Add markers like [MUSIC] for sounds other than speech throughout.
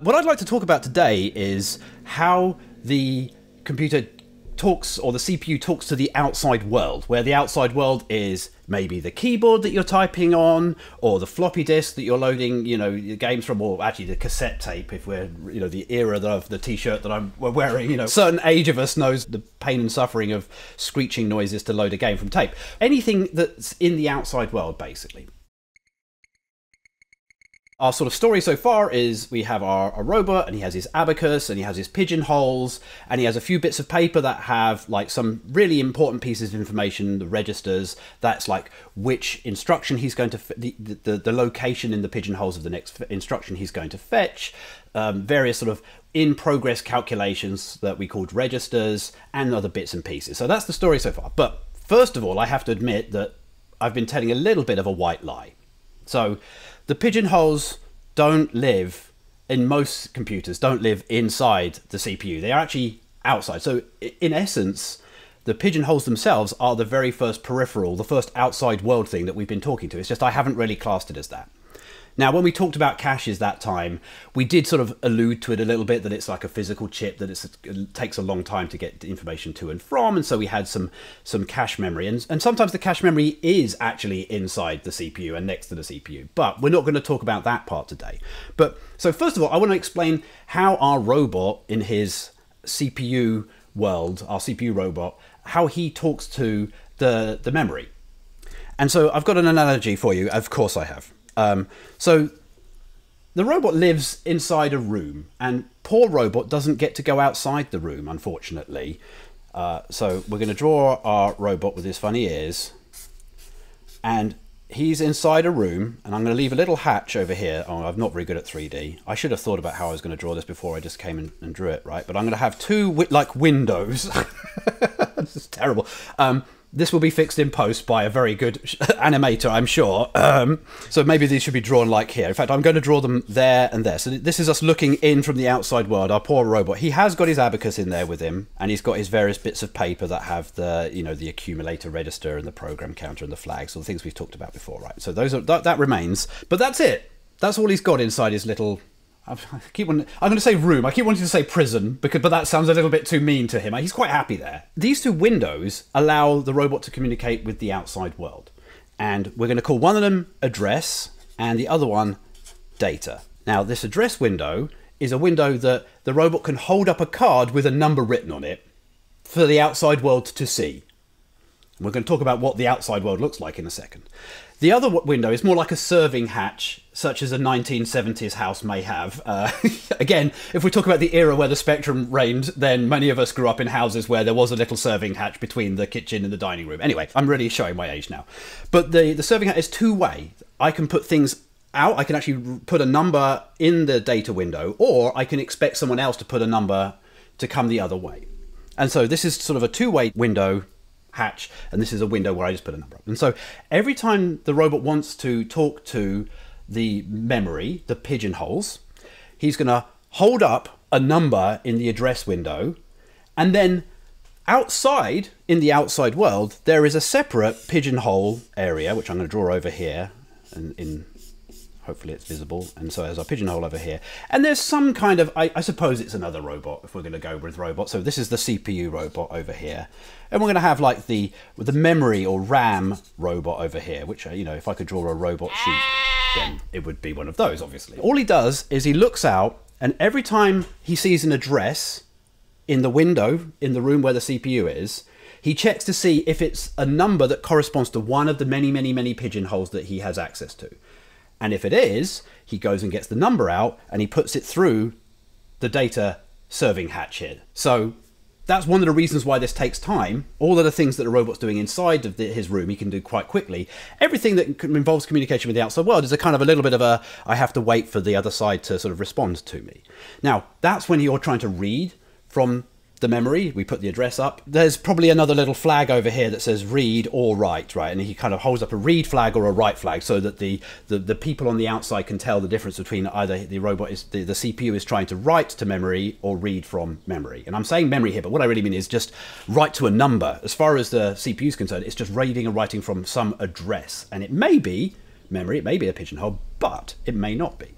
What I'd like to talk about today is how the computer talks or the CPU talks to the outside world, where the outside world is maybe the keyboard that you're typing on or the floppy disk that you're loading, you know, games from, or actually the cassette tape if we're, you know, the era of the t-shirt that I'm wearing, you know, certain age of us knows the pain and suffering of screeching noises to load a game from tape. Anything that's in the outside world, basically our sort of story so far is we have our, our, robot and he has his abacus and he has his pigeonholes and he has a few bits of paper that have like some really important pieces of information the registers that's like which instruction he's going to the, the, the location in the pigeonholes of the next instruction he's going to fetch um, various sort of in progress calculations that we called registers and other bits and pieces. So that's the story so far. But first of all i have to admit that i've been telling a little bit of a white lie. So the pigeonholes don't live in most computers don't live inside the CPU. They are actually outside. So in essence, the pigeonholes themselves are the very first peripheral, the first outside world thing that we've been talking to. It's just I haven't really classed it as that. Now, when we talked about caches that time, we did sort of allude to it a little bit that it's like a physical chip that it takes a long time to get information to and from, and so we had some some cache memory, and and sometimes the cache memory is actually inside the CPU and next to the CPU. But we're not going to talk about that part today. But so first of all, I want to explain how our robot in his CPU world, our CPU robot, how he talks to the the memory. And so I've got an analogy for you. Of course, I have. Um, so the robot lives inside a room, and poor robot doesn't get to go outside the room, unfortunately. Uh, so we're going to draw our robot with his funny ears, and he's inside a room, and I'm going to leave a little hatch over here. Oh, I'm not very good at 3D. I should have thought about how I was going to draw this before I just came and, and drew it, right? But I'm going to have two like windows. [LAUGHS] this is terrible. Um, this will be fixed in post by a very good [LAUGHS] animator, I'm sure. Um, so maybe these should be drawn like here. In fact, I'm going to draw them there and there. So this is us looking in from the outside world. Our poor robot. He has got his abacus in there with him, and he's got his various bits of paper that have the, you know, the accumulator register and the program counter and the flags, all the things we've talked about before, right? So those are that, that remains. But that's it. That's all he's got inside his little I keep wanting, I'm going to say room. I keep wanting to say prison because, but that sounds a little bit too mean to him. He's quite happy there. These two windows allow the robot to communicate with the outside world, and we're going to call one of them address and the other one data. Now, this address window is a window that the robot can hold up a card with a number written on it for the outside world to see. We're going to talk about what the outside world looks like in a second. The other window is more like a serving hatch, such as a 1970s house may have. Uh, [LAUGHS] again, if we talk about the era where the Spectrum reigned, then many of us grew up in houses where there was a little serving hatch between the kitchen and the dining room. Anyway, I'm really showing my age now. But the, the serving hatch is two way. I can put things out, I can actually put a number in the data window, or I can expect someone else to put a number to come the other way. And so this is sort of a two way window hatch, and this is a window where I just put a number up. And so every time the robot wants to talk to the memory, the pigeonholes, he's going to hold up a number in the address window, and then outside, in the outside world, there is a separate pigeonhole area, which I'm going to draw over here in, in Hopefully it's visible. And so there's our pigeonhole over here. And there's some kind of, I, I suppose it's another robot if we're going to go with robot. So this is the CPU robot over here. And we're going to have like the the memory or RAM robot over here, which, uh, you know, if I could draw a robot sheep, then it would be one of those, obviously. All he does is he looks out and every time he sees an address in the window in the room where the CPU is, he checks to see if it's a number that corresponds to one of the many, many, many pigeonholes that he has access to. And if it is, he goes and gets the number out and he puts it through the data serving hatch here. So that's one of the reasons why this takes time. All of the things that the robot's doing inside of the, his room, he can do quite quickly. Everything that involves communication with the outside world is a kind of a little bit of a, I have to wait for the other side to sort of respond to me. Now, that's when you're trying to read from the memory, we put the address up. There's probably another little flag over here that says read or write, right? And he kind of holds up a read flag or a write flag so that the, the, the people on the outside can tell the difference between either the robot is, the, the CPU is trying to write to memory or read from memory. And I'm saying memory here, but what I really mean is just write to a number. As far as the CPU is concerned, it's just reading and writing from some address. And it may be memory, it may be a pigeonhole, but it may not be.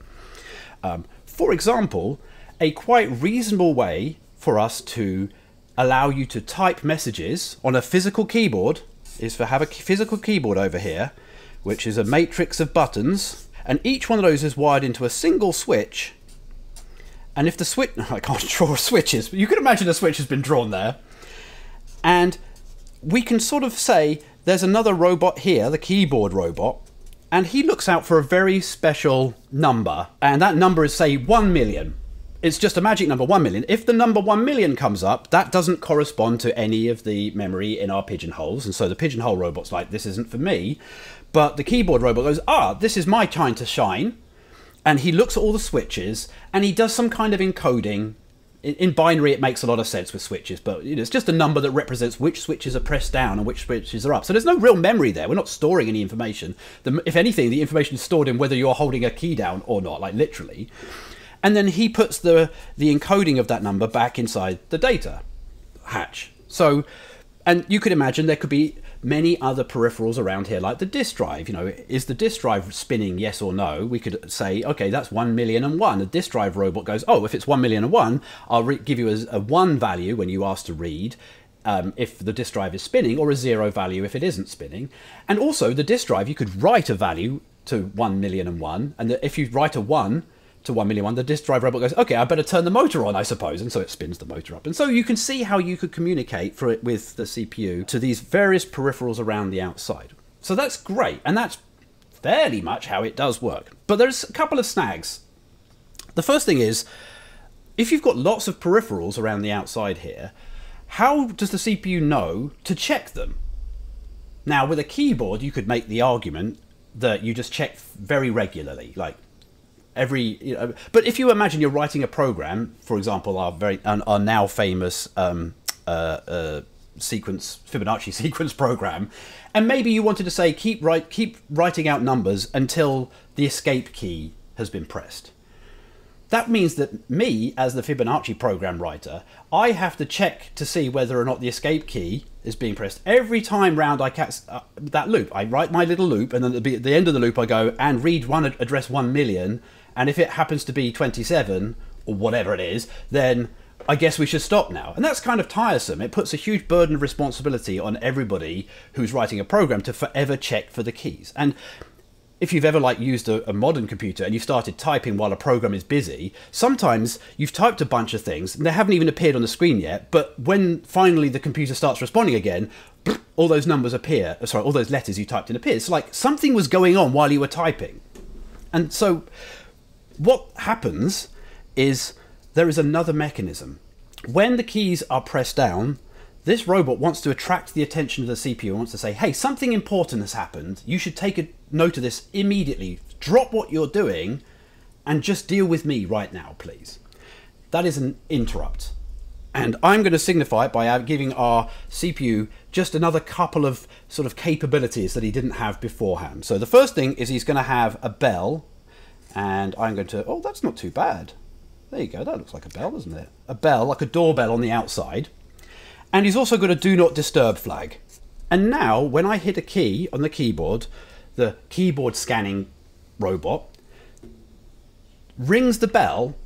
Um, For example, a quite reasonable way for us to allow you to type messages on a physical keyboard is to have a physical keyboard over here, which is a matrix of buttons, and each one of those is wired into a single switch. And if the switch, [LAUGHS] I can't draw switches, but you can imagine a switch has been drawn there. And we can sort of say there's another robot here, the keyboard robot, and he looks out for a very special number, and that number is, say, 1 million it's just a magic number 1 million. If the number 1 million comes up, that doesn't correspond to any of the memory in our pigeonholes. And so the pigeonhole robot's like, this isn't for me. But the keyboard robot goes, ah, this is my time to shine. And he looks at all the switches and he does some kind of encoding. In binary, it makes a lot of sense with switches, but you know, it's just a number that represents which switches are pressed down and which switches are up. So there's no real memory there. We're not storing any information. The, if anything, the information is stored in whether you're holding a key down or not, like literally and then he puts the the encoding of that number back inside the data hatch. So, and you could imagine there could be many other peripherals around here, like the disk drive. You know, is the disk drive spinning? Yes or no? We could say, okay, that's one million and one. The disk drive robot goes, oh, if it's one million and one, I'll give you a, a, one value when you ask to read. Um, if the disk drive is spinning, or a zero value if it isn't spinning. And also, the disk drive, you could write a value to 1 million and 1, and if you write a 1, to 1 million one, the disk drive robot goes, okay, I better turn the motor on, I suppose. And so it spins the motor up. And so you can see how you could communicate for it with the CPU to these various peripherals around the outside. So that's great. And that's fairly much how it does work. But there's a couple of snags. The first thing is, if you've got lots of peripherals around the outside here, how does the CPU know to check them? Now, with a keyboard, you could make the argument that you just check very regularly, like every you know, but if you imagine you're writing a program for example our very our now famous um, uh, uh, sequence fibonacci [LAUGHS] sequence program and maybe you wanted to say keep write keep writing out numbers until the escape key has been pressed. That means that me as the fibonacci program writer i have to check to see whether or not the escape key is being pressed. Every time round i catch uh, that loop i write my little loop and then at the end of the loop i go and read one address 1 million and if it happens to be 27 or whatever it is, then I guess we should stop now. And that's kind of tiresome. It puts a huge burden of responsibility on everybody who's writing a program to forever check for the keys. And if you've ever like used a, a, modern computer and you've started typing while a program is busy, sometimes you've typed a bunch of things and they haven't even appeared on the screen yet. But when finally the computer starts responding again, [SNIFFS] all those numbers appear. Uh, sorry, all those letters you typed in appear. It's like something was going on while you were typing. And so what happens is there is another mechanism. When the keys are pressed down, this robot wants to attract the attention of the CPU, wants to say, hey, something important has happened. You should take a note of this immediately. Drop what you're doing and just deal with me right now, please. That is an interrupt. And I'm going to signify it by uh, giving our CPU just another couple of sort of capabilities that he didn't have beforehand. So the first thing is he's going to have a bell and I'm going to, oh, that's not too bad. There you go, that looks like a bell, doesn't it? A bell, like a doorbell on the outside. And he's also got a do not disturb flag. And now, when I hit a key on the keyboard, the keyboard scanning robot rings the bell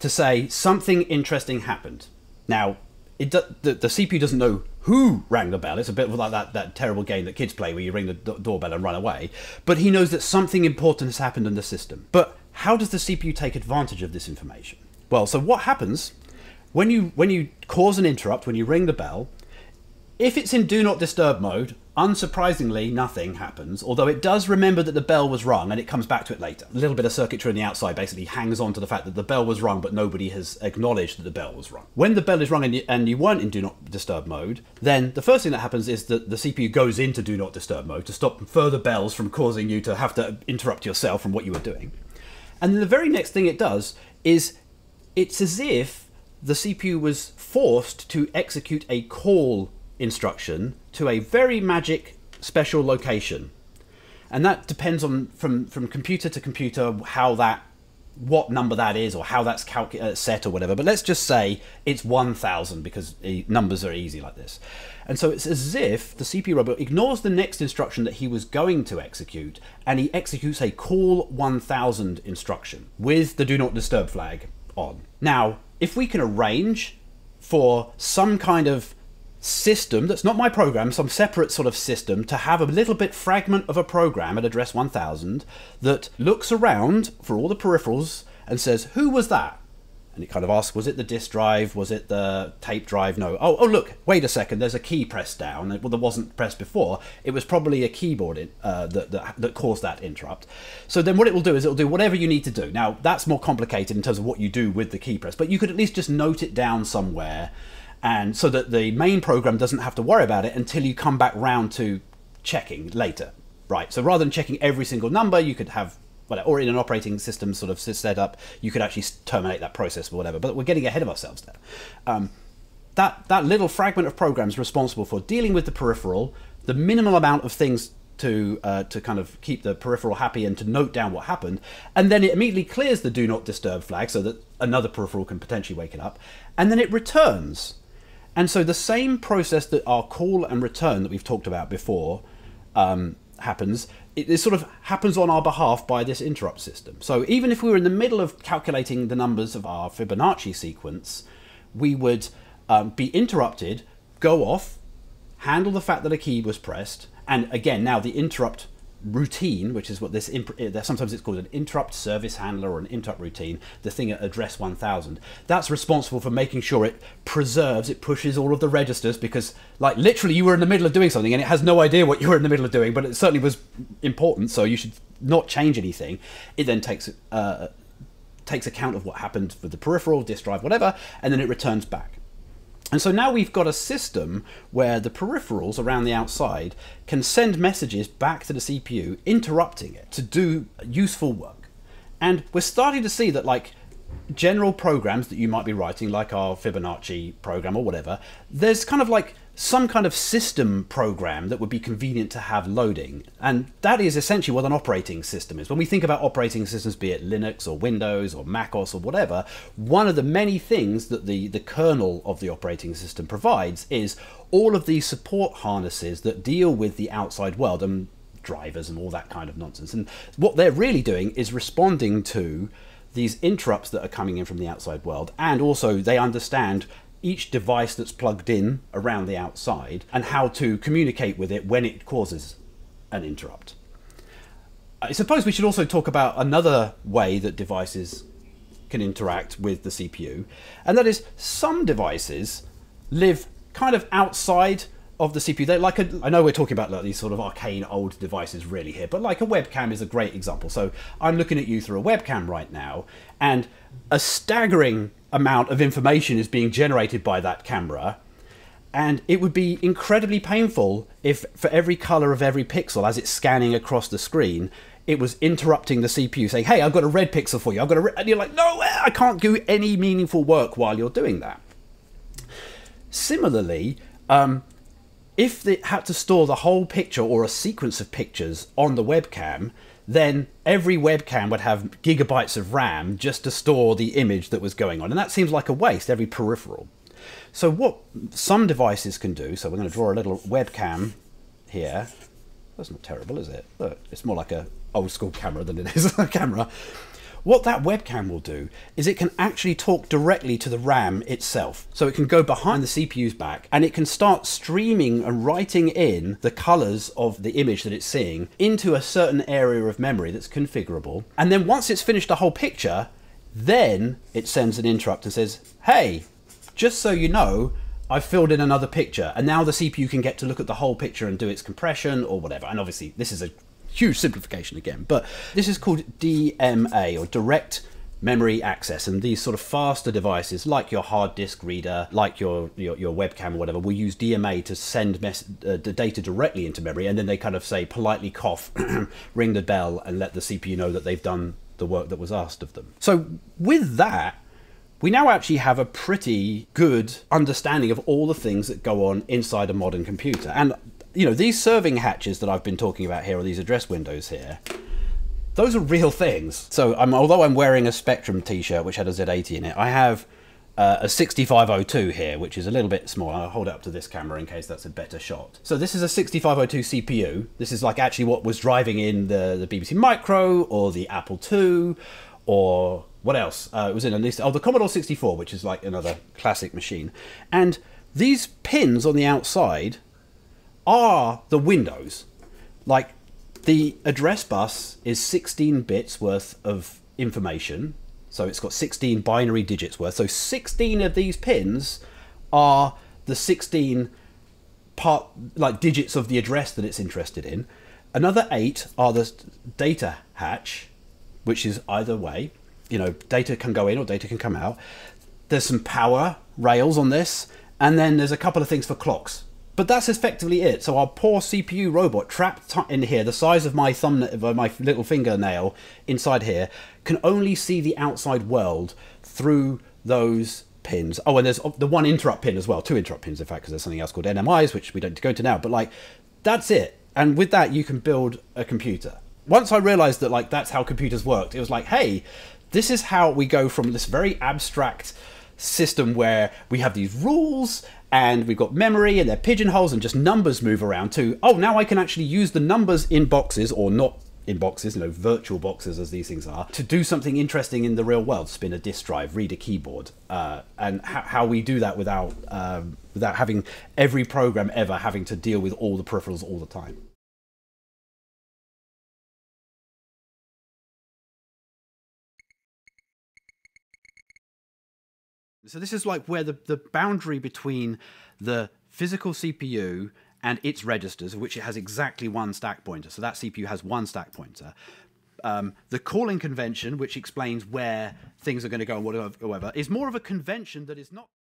to say something interesting happened. Now, it the, the CPU doesn't know who rang the bell. It's a bit like that, that terrible game that kids play where you ring the doorbell and run away. But he knows that something important has happened in the system. But how does the CPU take advantage of this information? Well, so what happens when you when you cause an interrupt, when you ring the bell, if it's in do not disturb mode, unsurprisingly, nothing happens, although it does remember that the bell was rung and it comes back to it later. A little bit of circuitry on the outside basically hangs on to the fact that the bell was rung, but nobody has acknowledged that the bell was rung. When the bell is rung and you, and you weren't in do not disturb mode, then the first thing that happens is that the CPU goes into do not disturb mode to stop further bells from causing you to have to interrupt yourself from what you were doing. And then the very next thing it does is it's as if the CPU was forced to execute a call instruction to a very magic special location. And that depends on from, from computer to computer how that what number that is or how that's uh, set or whatever, but let's just say it's 1000 because numbers are easy like this. And so it's as if the CPU robot ignores the next instruction that he was going to execute and he executes a call 1000 instruction with the do not disturb flag on. Now, if we can arrange for some kind of system that's not my program, some separate sort of system to have a little bit fragment of a program at address 1000 that looks around for all the peripherals and says, who was that? And it kind of asks, was it the disk drive? Was it the tape drive? No. Oh, oh, look, wait a second. There's a key pressed down. Well, there wasn't pressed before. It was probably a keyboard uh, that, that, that caused that interrupt. So then what it will do is it'll do whatever you need to do. Now, that's more complicated in terms of what you do with the key press, but you could at least just note it down somewhere and so that the main program doesn't have to worry about it until you come back round to checking later. Right. So rather than checking every single number, you could have whatever, or in an operating system sort of setup, you could actually terminate that process or whatever. But we're getting ahead of ourselves there. Um, that that little fragment of program is responsible for dealing with the peripheral, the minimal amount of things to uh, to kind of keep the peripheral happy and to note down what happened, and then it immediately clears the do not disturb flag so that another peripheral can potentially wake it up, and then it returns. And so the same process that our call and return that we've talked about before um, happens it, it, sort of happens on our behalf by this interrupt system. So even if we were in the middle of calculating the numbers of our Fibonacci sequence, we would um, be interrupted, go off, handle the fact that a key was pressed, and again, now the interrupt routine, which is what this uh, sometimes it's called an interrupt service handler or an interrupt routine, the thing at address 1000. That's responsible for making sure it preserves, it pushes all of the registers because, like, literally, you were in the middle of doing something and it has no idea what you were in the middle of doing, but it certainly was important, so you should not change anything. It then takes uh, takes account of what happened with the peripheral, disk drive, whatever, and then it returns back. And so now we've got a system where the peripherals around the outside can send messages back to the CPU, interrupting it to do useful work. And we're starting to see that, like, general programs that you might be writing, like our Fibonacci program or whatever, there's kind of like some kind of system program that would be convenient to have loading. And that is essentially what an operating system is. When we think about operating systems, be it Linux or Windows or MacOS or whatever, one of the many things that the, the kernel of the operating system provides is all of these support harnesses that deal with the outside world and drivers and all that kind of nonsense. And what they're really doing is responding to these interrupts that are coming in from the outside world, and also they understand each device that's plugged in around the outside and how to communicate with it when it causes an interrupt. I suppose we should also talk about another way that devices can interact with the CPU, and that is some devices live kind of outside of the CPU. They're like a, I know we're talking about like these sort of arcane old devices really here, but like a webcam is a great example. So I'm looking at you through a webcam right now, and a staggering amount of information is being generated by that camera and it would be incredibly painful if for every color of every pixel as it's scanning across the screen it was interrupting the CPU saying hey I've got a red pixel for you I've got a and you're like no I can't do any meaningful work while you're doing that similarly um, if it had to store the whole picture or a sequence of pictures on the webcam then every webcam would have gigabytes of RAM just to store the image that was going on. And that seems like a waste, every peripheral. So what some devices can do, so we're going to draw a little webcam here. That's not terrible, is it? Look, it's more like a old school camera than it is a [LAUGHS] camera. What that webcam will do is it can actually talk directly to the RAM itself. So it can go behind the CPU's back and it can start streaming and writing in the colors of the image that it's seeing into a certain area of memory that's configurable. And then once it's finished the whole picture, then it sends an interrupt and says, hey, just so you know, I've filled in another picture, and now the CPU can get to look at the whole picture and do its compression or whatever. And obviously, this is a huge simplification again, but this is called DMA or direct memory access and these sort of faster devices like your hard disk reader like your your, your webcam or whatever will use dma to send uh, the data directly into memory and then they kind of say politely cough [CLEARS THROAT] ring the bell and let the cpu know that they've done the work that was asked of them. So with that we now actually have a pretty good understanding of all the things that go on inside a modern computer and you know, these serving hatches that I've been talking about here, or these address windows here, those are real things. So I'm, although I'm wearing a Spectrum t-shirt which had a Z80 in it, I have uh, a 6502 here, which is a little bit smaller. I'll hold it up to this camera in case that's a better shot. So this is a 6502 CPU. This is like actually what was driving in the, the BBC Micro or the Apple II or what else? Uh, it was in at least, oh, the Commodore 64, which is like another classic machine. And these pins on the outside are the windows. Like the address bus is 16 bits worth of information. So it's got 16 binary digits worth. So 16 of these pins are the 16 part like digits of the address that it's interested in. Another 8 are the data hatch, which is either way. You know, data can go in or data can come out. There's some power rails on this, and then there's a couple of things for clocks. But that's effectively it. So our poor CPU robot trapped in here, the size of my thumb, my little fingernail inside here, can only see the outside world through those pins. Oh, and there's the one interrupt pin as well, two interrupt pins, in fact, because there's something else called NMIs, which we don't go into now. But like, that's it. And with that, you can build a computer. Once I realized that like that's how computers worked, it was like, hey, this is how we go from this very abstract system where we have these rules and we've got memory and they're pigeonholes and just numbers move around to oh now I can actually use the numbers in boxes or not in boxes, you know, virtual boxes as these things are, to do something interesting in the real world, spin a disk drive, read a keyboard, uh, and how we do that without um, without having every program ever having to deal with all the peripherals all the time. So this is like where the, the boundary between the physical CPU and its registers, of which it has exactly one stack pointer. So that CPU has one stack pointer. Um, the calling convention, which explains where things are going to go and whatever, is more of a convention that is not.